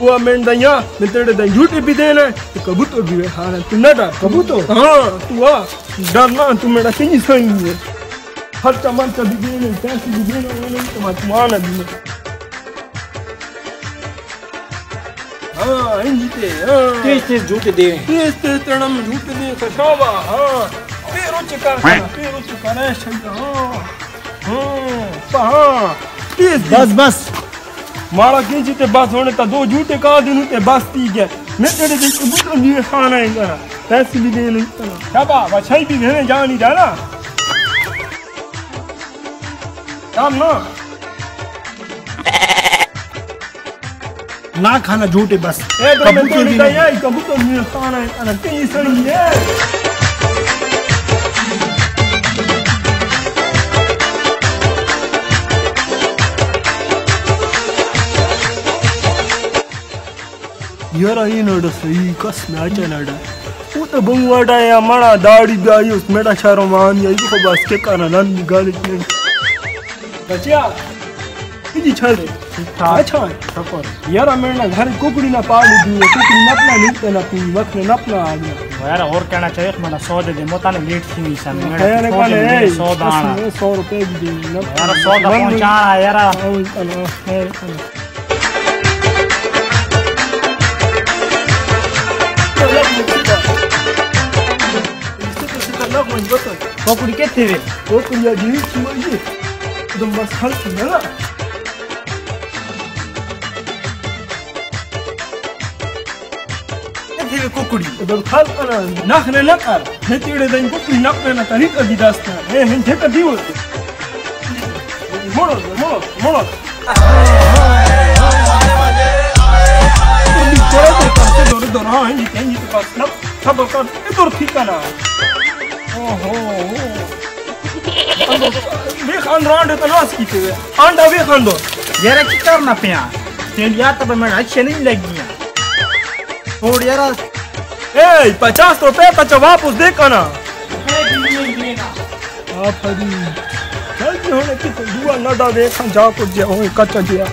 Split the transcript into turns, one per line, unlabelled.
वो मेंढया मैं तेरे दिन झूठे भी देना तो कबूतर भी है हाँ तू ना डर
कबूतर
हाँ तू आ डरना तू मेरा किंग सही है हर चमन का भी देने पैसे भी देने वाले तो मैं तुम्हारा भी हाँ इंजते हाँ।
तेज तेज जूते दे।
तेज तेज तेरा में दे कशावा हाँ। पैरों चकार पैरों चकार हाँ हाँ हाँ तेज
बस बस।
मारा किंची ते बस होने ता दो झूठे का दिन ते बस ती गया मैं तेरे खाना है करा पैसे भी देने शाबा बछाई भी देने जानी जाना। काम ना
ना खाना झूठे बस।
तो
कबूतर
तो
भी
नहीं।
नहीं।
कबूतर भी खाना है कहीं सही है। यार आई नड सही कस वो तो बंगवाड़ा या मड़ा दाढ़ी उस मेरा बस के कारण नन गाली किजी छल रे अच्छा है
ठपर
यार मेरा घर कुकड़ी ना पाली दी कुकड़ी नपना नहीं ना पी वक्त में नपना आ गया
यार और कहना चाहिए मैंने सौ दे दे मोता ने लेट थी नहीं सन
यार कौन है
सौ दाना
सौ रुपए भी दे
यार सौ का पहुंचाना यार पकड़ी के थे
तुम बस खल ना
थे कुकड़ी
उधर खल ना नखने न कर हे तेरे दिन कुकड़ी नखने न करी कदी दास्ता हे हे हाँ ये कहीं तो पास ना सब कर इधर ठीक है ना ओहो देख अंदर तो नास की थे अंडा भी खान दो
यार की करना पिया तेल यार तब मैं अच्छे नहीं लगी और यार
ए पचास रुपए का वापस दे करना ना। आप हरी चल होने की तो दुआ नडा देखा जा कुछ जा हो, कच्चा दिया